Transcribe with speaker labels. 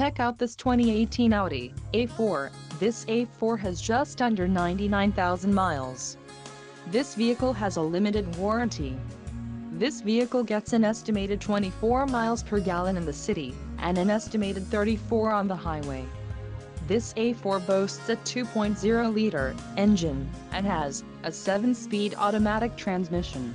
Speaker 1: Check out this 2018 Audi A4. This A4 has just under 99,000 miles. This vehicle has a limited warranty. This vehicle gets an estimated 24 miles per gallon in the city, and an estimated 34 on the highway. This A4 boasts a 2.0-liter engine, and has a 7-speed automatic transmission.